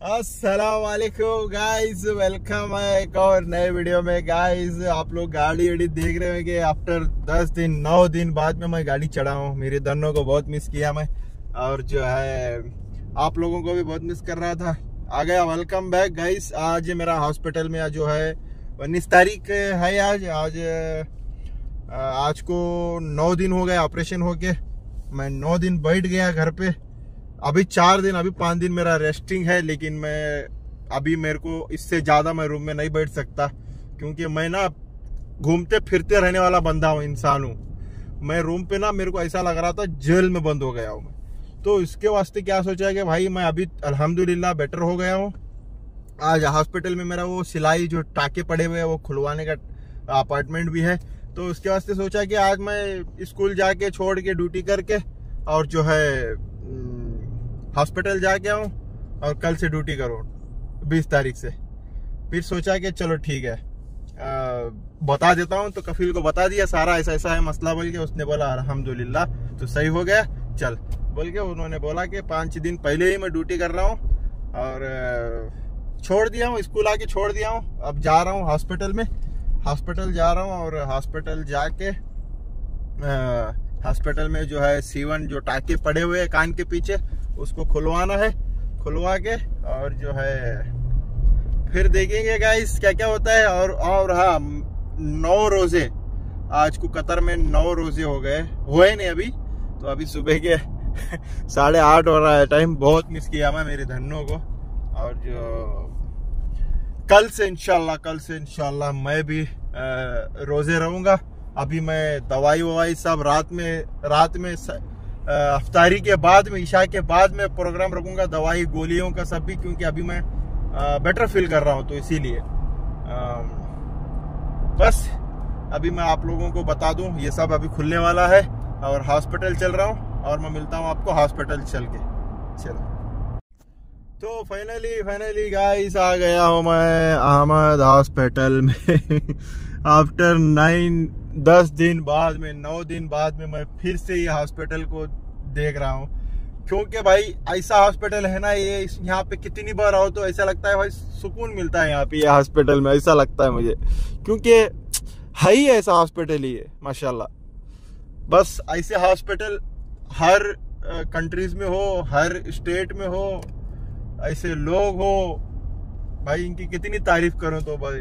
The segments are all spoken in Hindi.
असलकुम गाइस वेलकम है एक और नए वीडियो में गाइस आप लोग गाड़ी वाड़ी देख रहे होंगे आफ्टर दस दिन, नौ दिन बाद में मैं गाड़ी चढ़ा हूँ। मेरे दोनों को बहुत मिस किया मैं। और जो है, आप लोगों को भी बहुत मिस कर रहा था। आ गया वेलकम बैक गाइस आज मेरा हॉस्पिटल में जो है, उन्नीस तारीख है आज। आज आज को नौ दिन हो गए ऑपरेशन हो के मैं नौ दिन बैठ गया घर पे। अभी चार दिन, अभी पाँच दिन मेरा रेस्टिंग है, लेकिन मैं, अभी मेरे को इससे ज़्यादा मैं रूम में नहीं बैठ सकता, क्योंकि मैं ना घूमते फिरते रहने वाला बंदा हूँ, इंसान हूँ। मैं रूम पे ना मेरे को ऐसा लग रहा था जेल में बंद हो गया हूँ मैं। तो इसके वास्ते क्या सोचा कि भाई, मैं अभी अल्हम्दुलिल्लाह बेटर हो गया हूँ। आज हॉस्पिटल में मेरा वो सिलाई जो टाके पड़े हुए हैं, वो खुलवाने का अपार्टमेंट भी है। तो उसके वास्ते सोचा कि आज मैं स्कूल जाके, छोड़ के ड्यूटी करके, और जो है हॉस्पिटल जाके आऊँ और कल से ड्यूटी करूँ बीस तारीख से। फिर सोचा कि चलो ठीक है। आ, बता देता हूँ तो कफील को बता दिया सारा ऐसा ऐसा है मसला बोल के उसने बोला अलहमदुल्ला तो सही हो गया चल। बोल के उन्होंने बोला कि पाँच दिन पहले ही मैं ड्यूटी कर रहा हूँ और छोड़ दिया हूँ स्कूल आके छोड़ दिया हूँ। अब जा रहा हूँ हॉस्पिटल में। हॉस्पिटल जा रहा हूँ और हॉस्पिटल जाके हॉस्पिटल में जो है सीवन जो टाके पड़े हुए हैं कान के पीछे उसको खुलवाना है, खुलवा के और जो है, फिर देखेंगे गाइस क्या क्या होता है और और हाँ नौ रोज़े, आज को कतर में नौ रोज़े हो गए, हुए नहीं अभी तो अभी सुबह के साढ़े आठ हो रहा है टाइम बहुत मिस किया मैं मेरे धनों को, और जो कल से इंशाल्लाह, कल से इंशाल्लाह मैं भी रोज़े रहूँगा, अभी मैं दवाई ववाई सब रात में रात में अफ्तारी के बाद में, ईशा के बाद में प्रोग्राम रखूँगा, दवाई, गोलियों का सब भी, क्योंकि अभी मैं बेटर फील कर रहा हूँ तो इसीलिए। बस, अभी मैं आप लोगों को बता दूँ, ये सब अभी खुलने वाला है और हॉस्पिटल चल रहा हूँ और मैं मिलता हूँ आपको हॉस्पिटल चल के। चलो। तो फाइनली फाइनली गाइस आ गया हूँ मैं अहमद हॉस्पिटल में। आफ्टर नाइन दस दिन बाद में, नौ दिन बाद में मैं फिर से ये हॉस्पिटल को देख रहा हूँ। क्योंकि भाई ऐसा हॉस्पिटल है ना, ये यहाँ पे कितनी बार आओ तो ऐसा लगता है भाई सुकून मिलता है यहाँ पे, ये यह हॉस्पिटल में, ऐसा लगता है मुझे। क्योंकि है ही ऐसा हॉस्पिटल ही है, माशाल्लाह। बस ऐसे हॉस्पिटल हर कंट्रीज़ में हो, हर स्टेट में हो, ऐसे लोग हो, भाई इनकी कितनी तारीफ़ करूँ तो भाई,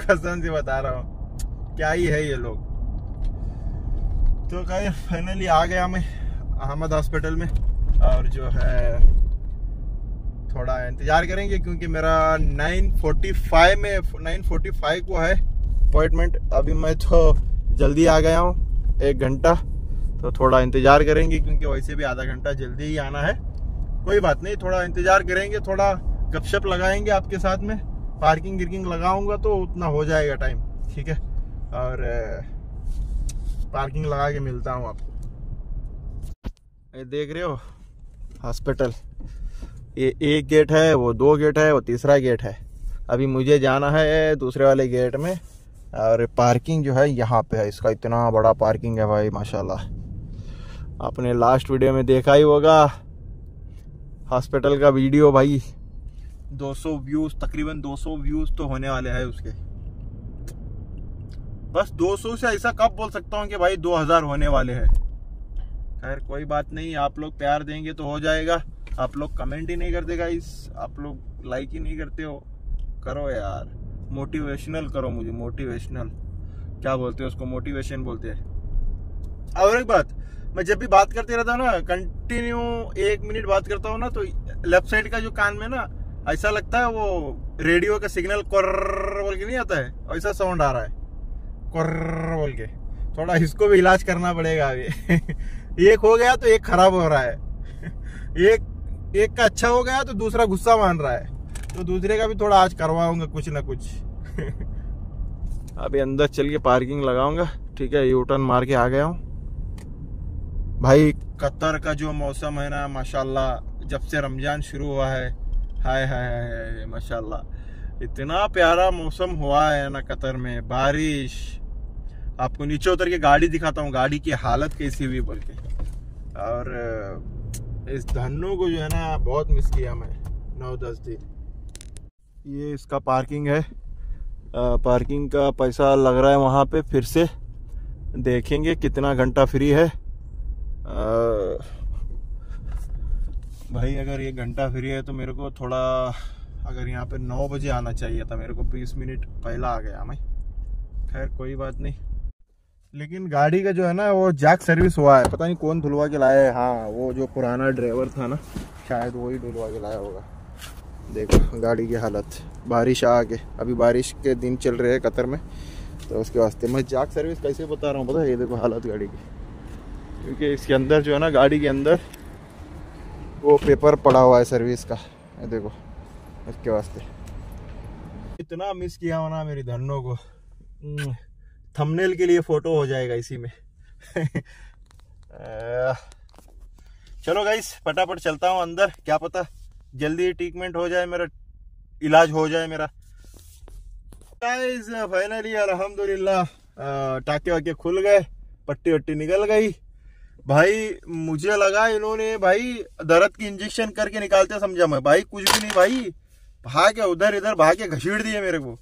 कसम से बता रहा हूँ, क्या ही है ये लोग। तो कहीं फाइनली आ गया मैं। अहमद हॉस्पिटल में और जो है थोड़ा इंतज़ार करेंगे क्योंकि मेरा 9:45 में 9:45 को है अपॉइंटमेंट अभी मैं तो जल्दी आ गया हूँ, एक घंटा। तो थोड़ा इंतज़ार करेंगे क्योंकि वैसे भी आधा घंटा जल्दी ही आना है। कोई बात नहीं, थोड़ा इंतज़ार करेंगे, थोड़ा गपशप लगाएँगे आपके साथ में। पार्किंग गिर्किंग लगाऊँगा तो उतना हो जाएगा टाइम ठीक है? और पार्किंग लगा के मिलता हूँ आपको। ये देख रहे हो? हॉस्पिटल। ये एक गेट है, वो दो गेट है, वो तीसरा गेट है। अभी मुझे जाना है दूसरे वाले गेट में, और पार्किंग जो है यहाँ पे है। इसका इतना बड़ा पार्किंग है भाई, माशाल्लाह। आपने लास्ट वीडियो में देखा ही होगा, हॉस्पिटल का वीडियो भाई। 200 व्यूज़, तकरीबन 200 व्यूज़ तो होने वाले हैं उसके। बस 200 से ऐसा कब बोल सकता हूँ कि भाई 2000 होने वाले हैं। खैर, कोई बात नहीं, आप लोग प्यार देंगे तो हो जाएगा। आप लोग कमेंट ही नहीं करते गाइस आप लोग लाइक ही नहीं करते हो। करो यार। मोटिवेशनल करो मुझे मोटिवेशनल क्या बोलते हैं उसको? मोटिवेशन बोलते हैं। और एक बात, मैं जब भी बात करते रहता हूँ ना कंटिन्यू एक मिनट बात करता हूँ ना तो लेफ़्ट साइड का जो कान में ना, ऐसा लगता है वो रेडियो का सिग्नल कर बोल के नहीं आता है, ऐसा साउंड आ रहा है। कर बोल के। थोड़ा इसको भी इलाज करना पड़ेगा अभी। एक हो गया तो एक खराब हो रहा है। एक एक का अच्छा हो गया तो दूसरा गुस्सा मान रहा है। तो दूसरे का भी थोड़ा आज करवाऊँगा कुछ ना कुछ। अभी अंदर चल के पार्किंग लगाऊँगा। ठीक है यू टर्न मार के आ गया हूँ। भाई, कतर का जो मौसम है ना, माशाल्लाह, जब से रमज़ान शुरू हुआ है। हाय हाय हाय, माशाल्लाह। इतना प्यारा मौसम हुआ है ना कतर में, बारिश। आपको नीचे उतर के गाड़ी दिखाता हूँ गाड़ी की हालत कैसी हुई बोल के। और इस धन्नों को जो है ना बहुत मिस किया मैं नौ दस दिन। ये इसका पार्किंग है। आ, पार्किंग का पैसा लग रहा है वहाँ पे फिर से देखेंगे कितना घंटा फ्री है। आ, भाई अगर ये घंटा फ्री है तो मेरे को थोड़ा अगर यहाँ पे नौ बजे आना चाहिए था मेरे को बीस मिनट पहला आ गया मैं। खैर कोई बात नहीं। लेकिन गाड़ी का जो है ना, वो जैक सर्विस हुआ है। पता नहीं कौन धुलवा के लाया है। हाँ वो जो पुराना ड्राइवर था ना, शायद वही धुलवा के लाया होगा। देखो, गाड़ी की हालत। बारिश आ के अभी बारिश के दिन चल रहे हैं कतर में तो उसके वास्ते मैं जैक सर्विस कैसे बता रहा हूँ, पता है? ये देखो हालत गाड़ी की। क्योंकि इसके अंदर जो है ना, गाड़ी के अंदर वो पेपर पड़ा हुआ है सर्विस का। देखो, इसके वास्ते। इतना मिस किया होना मेरी धनों को। थंबनेल के लिए फ़ोटो हो जाएगा इसी में। चलो गाइस फटाफट चलता हूँ अंदर। क्या पता जल्दी ट्रीटमेंट हो जाए मेरा, इलाज हो जाए मेरा। गाइस फाइनली अल्हम्दुलिल्लाह टाके वाके खुल गए, पट्टी वट्टी निकल गई। भाई, मुझे लगा इन्होंने, भाई, दर्द की इंजेक्शन करके निकालते समझा मैं। भाई, कुछ भी नहीं, भाई। भाग उधर इधर भाग के घसीट दिए मेरे को।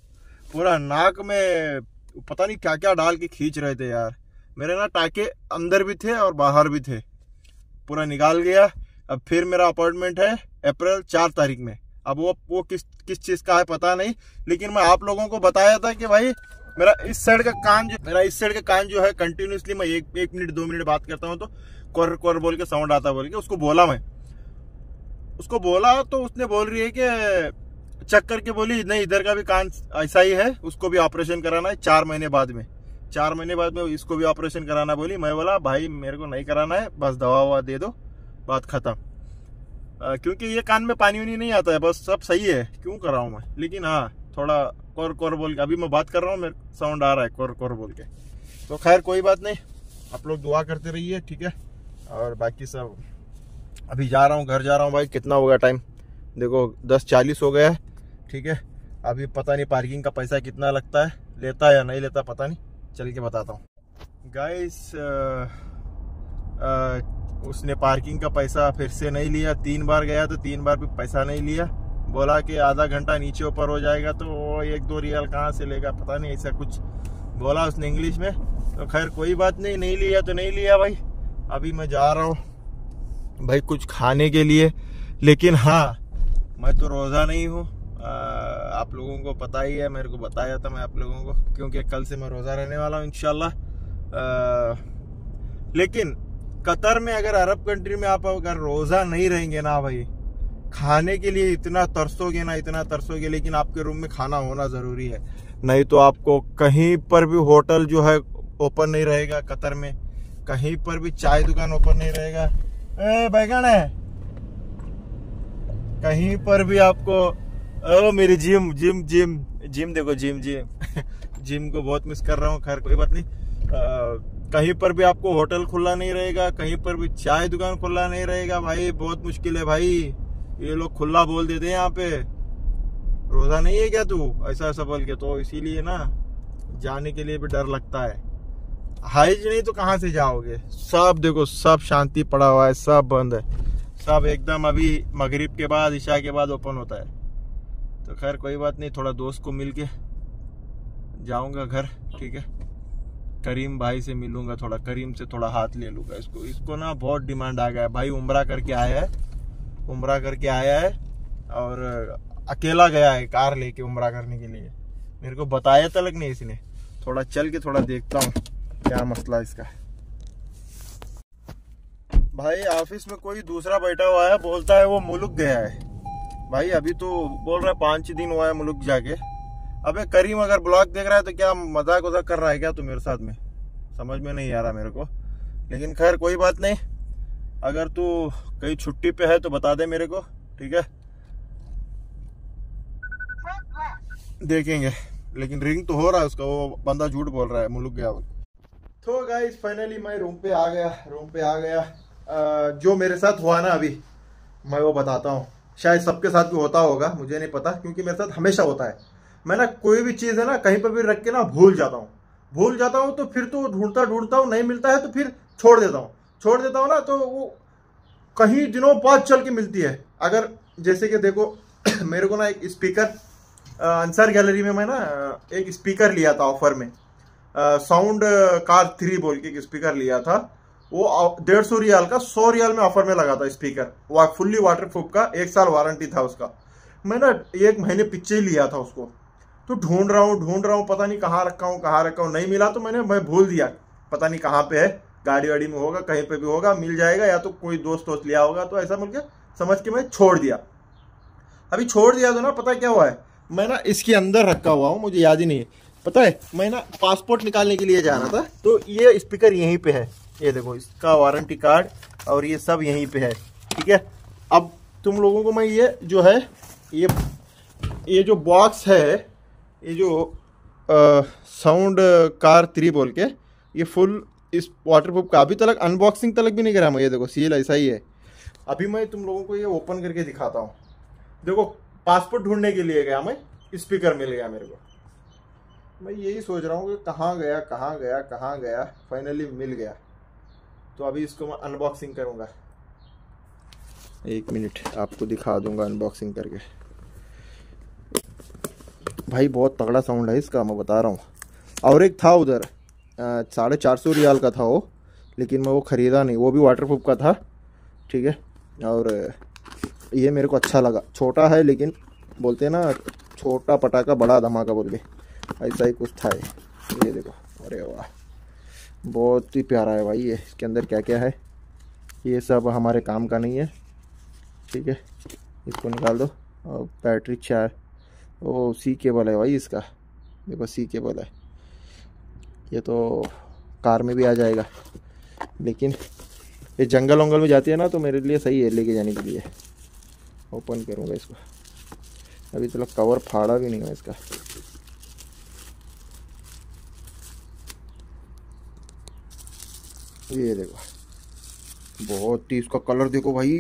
पूरा नाक में पता नहीं क्या क्या डाल के खींच रहे थे यार। मेरे ना टाके अंदर भी थे और बाहर भी थे। पूरा निकाल गया। अब फिर मेरा अपॉइंटमेंट है अप्रैल चार तारीख में। अब वो वो किस किस चीज़ का है पता नहीं, लेकिन मैं आप लोगों को बताया था कि भाई मेरा इस साइड का कान जो, मेरा इस साइड का कान जो है कंटिन्यूसली मैं एक एक मिनट, दो मिनट बात करता हूँ तो कोर कोर बोल के साउंड आता बोल के, उसको बोला मैं। उसको बोला तो उसने बोल रही है कि चेक करके बोली, नहीं, इधर का भी कान ऐसा ही है, उसको भी ऑपरेशन कराना है चार महीने बाद में। चार महीने बाद में इसको भी ऑपरेशन कराना बोली, मैं बोला, भाई, मेरे को नहीं कराना है, बस दवा ववा दे दो, बात खत्म। क्योंकि ये कान में पानी वानी नहीं आता है, बस सब सही है, क्यों कराऊँ मैं? लेकिन हाँ थोड़ा कौर कौर बोल के, अभी मैं बात कर रहा हूँ, मेरे साउंड आ रहा है कौर कौर बोल के। तो खैर, कोई बात नहीं, आप लोग दुआ करते रहिए, ठीक है? और बाकी सब, अभी जा रहा हूँ, घर जा रहा हूँ भाई, कितना होगा टाइम देखो, दस चालीस हो गया है। ठीक है? अभी पता नहीं पार्किंग का पैसा कितना लगता है। लेता है या नहीं लेता पता नहीं। चल के बताता हूँ। गाइस उसने पार्किंग का पैसा फिर से नहीं लिया। तीन बार गया तो तीन बार भी पैसा नहीं लिया। बोला कि आधा घंटा नीचे ऊपर हो जाएगा तो एक दो रियल कहाँ से लेगा, पता नहीं, ऐसा कुछ बोला उसने इंग्लिश में। तो खैर, कोई बात नहीं नहीं लिया तो नहीं लिया भाई। अभी मैं जा रहा हूँ भाई कुछ खाने के लिए। लेकिन हाँ मैं तो रोज़ा नहीं हूँ। आप लोगों को पता ही है, मेरे को बताया था मैं आप लोगों को, क्योंकि कल से मैं रोज़ा रहने वाला हूँ इनशाला लेकिन कतर में अगर अरब कंट्री में आप अगर रोज़ा नहीं रहेंगे ना भाई, खाने के लिए इतना तरसोगे ना, इतना तरसोगे, लेकिन आपके रूम में खाना होना ज़रूरी है। नहीं तो आपको कहीं पर भी होटल जो है ओपन नहीं रहेगा कतर में, कहीं पर भी चाय दुकान ओपन नहीं रहेगा। ए बैगन है, कहीं पर भी आपको ओ मेरी जिम जिम जिम जिम देखो जिम जिम। जिम को बहुत मिस कर रहा हूँ खैर कोई बात नहीं। आ, कहीं पर भी आपको होटल खुला नहीं रहेगा कहीं पर भी चाय दुकान खुला नहीं रहेगा भाई बहुत मुश्किल है भाई। ये लोग खुला बोल देते हैं यहाँ पे। रोजा नहीं है क्या तू? ऐसा ऐसा बोल के तो इसीलिए ना जाने के लिए भी डर लगता है। हाइज नहीं तो कहाँ से जाओगे? सब देखो सब शांति पड़ा हुआ है सब बंद है। सब एकदम अभी मगरिब के बाद ईशा के बाद ओपन होता है। तो खैर कोई बात नहीं, थोड़ा दोस्त को मिल के जाऊँगा घर, ठीक है? करीम भाई से मिलूँगा थोड़ा, करीम से थोड़ा हाथ ले लूँगा इसको। इसको ना बहुत डिमांड आ गया है। भाई उम्र करके आया है, उम्र करके आया है और अकेला गया है कार लेके उम्र करने के लिए। मेरे को बताया तलक नहीं इसने। थोड़ा चल के थोड़ा देखता हूँ क्या मसला इसका भाई, ऑफ़िस में कोई दूसरा बैठा हुआ है, बोलता है वो मुल्क गया है। भाई अभी तो बोल रहा है पाँच दिन हुआ है मुल्क जाके। अबे करीम अगर ब्लॉग देख रहा है तो क्या मज़ाक वजाक कर रहा है क्या तू मेरे साथ में? समझ में नहीं आ रहा मेरे को। लेकिन खैर कोई बात नहीं। अगर तू कहीं छुट्टी पे है तो बता दे मेरे को ठीक है? देखेंगे। लेकिन रिंग तो हो रहा है उसका वो बंदा झूठ बोल रहा है मुल्क गया तो गाइस फाइनली मैं रूम पे आ गया रूम पे आ गया। आ, जो मेरे साथ हुआ ना अभी मैं वो बताता हूँ। शायद सबके साथ भी होता होगा, मुझे नहीं पता, क्योंकि मेरे साथ हमेशा होता है। मैं ना कोई भी चीज़ है ना, कहीं पर भी रख के ना भूल जाता हूँ। भूल जाता हूँ तो फिर तो ढूंढता ढूंढता हूँ, नहीं मिलता है तो फिर छोड़ देता हूँ। छोड़ देता हूँ ना तो वो कहीं दिनों बाद चल के मिलती है। अगर जैसे कि देखो, मेरे को ना एक स्पीकर अंसार गैलरी में मैं ना एक स्पीकर लिया था ऑफ़र में। साउंड कार थ्री बोल के एक स्पीकर लिया था। वो डेढ़ सौ रियाल का, सौ रियाल में ऑफ़र में लगा था स्पीकर वो फुल्ली वाटर प्रूफ का, एक साल वारंटी था उसका। मैं ना एक महीने पीछे ही लिया था उसको। तो ढूंढ रहा हूँ, ढूंढ रहा हूँ, पता नहीं कहाँ रखा हूँ, कहाँ रखा हूँ, नहीं मिला तो मैंने, मैं भूल दिया। पता नहीं कहाँ पे है, गाड़ी वाड़ी में होगा, कहीं पे भी होगा, मिल जाएगा या तो कोई दोस्त दोस्त लिया होगा तो ऐसा मिल के समझ के मैं छोड़ दिया। अभी छोड़ दिया तो ना, पता क्या हुआ है? मैं ना इसके अंदर रखा हुआ हूँ, मुझे याद ही नहीं है। पता है, मैं ना पासपोर्ट निकालने के लिए जा रहा था तो ये स्पीकर यहीं पे है। ये देखो, इसका वारंटी कार्ड और ये सब यहीं पे है, ठीक है? अब तुम लोगों को मैं ये जो है, ये ये जो बॉक्स है, ये जो साउंड कार थ्री बोल के, ये फुल इस वाटर प्रूफ का। अभी तक अनबॉक्सिंग तक भी नहीं करा मैं ये देखो सील ऐसा ही है। अभी मैं तुम लोगों को ये ओपन करके दिखाता हूँ। देखो पासपोर्ट ढूँढने के लिए गया मैं स्पीकर मिल गया मेरे को। मैं यही सोच रहा हूँ कि कहाँ गया कहाँ गया कहाँ गया फाइनली मिल गया। तो अभी इसको मैं अनबॉक्सिंग करूँगा। एक मिनट, आपको दिखा दूँगा अनबॉक्सिंग करके। भाई, बहुत तगड़ा साउंड है इसका, मैं बता रहा हूँ। और एक था उधर साढ़े चार सौ रियाल का था वो, लेकिन मैं वो ख़रीदा नहीं। वो भी वाटरप्रूफ का था, ठीक है? और, ये मेरे को अच्छा लगा। छोटा है, लेकिन बोलते हैं ना, छोटा पटाखा बड़ा धमाका बोल के। ऐसा ही कुछ था ये देखो, अरे वाह। बहुत ही प्यारा है भाई ये। इसके अंदर क्या क्या है? ये सब हमारे काम का नहीं है। ठीक है, इसको निकाल दो। और बैटरी चार ओ, सी केबल है भाई इसका। देखो, सी केबल है। ये तो कार में भी आ जाएगा। लेकिन ये जंगल वंगल में जाती है ना तो मेरे लिए सही है, लेके जाने के लिए। ओपन करूँगा इसको। अभी तो कवर फाड़ा भी नहीं है इसका। ये देखो बहुत ही इसका कलर देखो भाई।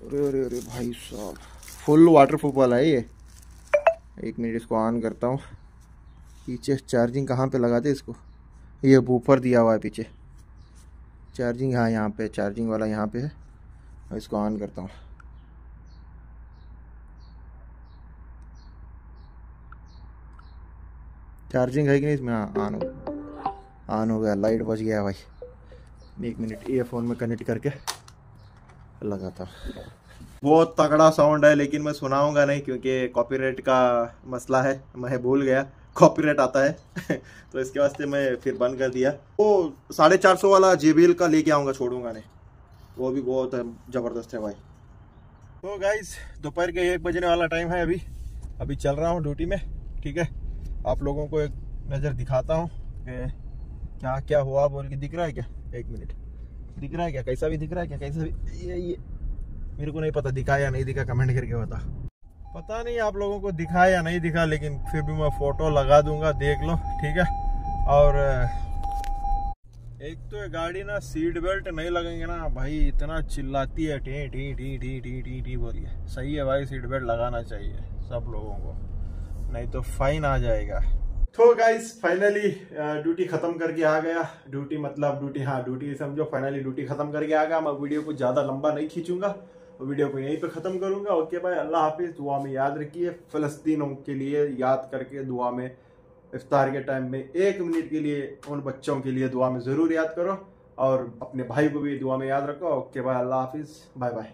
अरे अरे अरे भाई साहब। फुल वाटर प्रूफ वाला है ये। एक मिनट इसको ऑन करता हूँ। पीछे चार्जिंग कहाँ पे लगाते इसको? ये बूफर दिया हुआ है पीछे। चार्जिंग हाँ यहाँ पे चार्जिंग वाला यहाँ पे है। और इसको ऑन करता हूँ। चार्जिंग है कि नहीं इसमें? हाँ ऑन हो ऑन हो गया। लाइट बच गया भाई। एक मिनट ईयरफोन में कनेक्ट करके। लगाता बहुत तगड़ा साउंड है, लेकिन मैं सुनाऊँगा नहीं, क्योंकि कॉपीराइट का मसला है, मैं भूल गया। कॉपीराइट आता है। तो इसके वास्ते मैं फिर बंद कर दिया। वो साढ़े चार सौ वाला जेबीएल का लेके आऊँगा, छोड़ूँगा नहीं। वो भी बहुत ज़बरदस्त है भाई। तो गाइज़ दोपहर के एक बजने वाला टाइम है अभी। अभी चल रहा हूँ ड्यूटी में, ठीक है? आप लोगों को एक नज़र दिखाता हूँ क्या क्या हुआ, बोल के दिख रहा है क्या? एक मिनट। दिख रहा है क्या? कैसा भी दिख रहा है क्या? कैसा भी ये ये। मेरे को नहीं पता दिखा या नहीं दिखा कमेंट करके बता। पता नहीं आप लोगों को दिखा या नहीं दिखा, लेकिन फिर भी मैं फ़ोटो लगा दूँगा, देख लो, ठीक है? और एक तो ये गाड़ी ना सीट बेल्ट नहीं लगेंगे ना, भाई, इतना चिल्लाती है, टी टी टी टी टी टी टी बोलिए सही है भाई सीट बेल्ट लगाना चाहिए सब लोगों को, नहीं तो फाइन आ जाएगा। तो गाइस फाइनली ड्यूटी खत्म करके आ गया। ड्यूटी मतलब ड्यूटी हाँ ड्यूटी समझो फाइनली ड्यूटी खत्म करके आ गया। मैं वीडियो को ज़्यादा लंबा नहीं खींचूँगा। वीडियो को यहीं पे ख़त्म करूँगा। ओके भाई अल्लाह हाफिज़। दुआ में याद रखिए। फ़लस्तीनों के लिए याद करके दुआ में, इफ्तार के टाइम में एक मिनट के लिए, उन बच्चों के लिए दुआ में ज़रूर याद करो। और अपने भाई को भी दुआ में याद रखो। ओके भाई अल्लाह हाफिज़। Bye bye